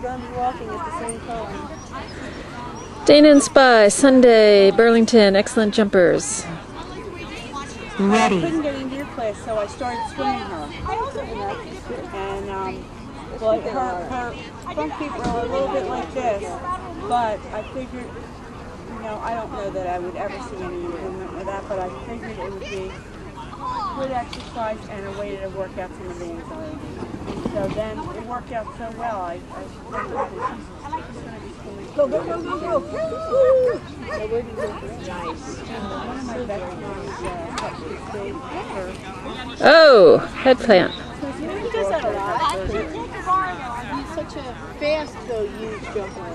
we're going to be walking at the same time. Dana and Spy, Sunday, Burlington, excellent jumpers. I Ready. couldn't get into your class, so I started swimming her. And, um, well, her, her front feet were a little bit like this, but I figured, you know, I don't know that I would ever see any improvement with that, but I figured it would be good exercise and a way to work out some of the anxiety. So then it worked out so well. I, I figured that she's, she's going to be swimming. Go, go, go, go, go. So where do you? Nice. One of my best friends uh, helped me. Oh, head plant. He does that a lot. He's such a fast, though, huge jumper.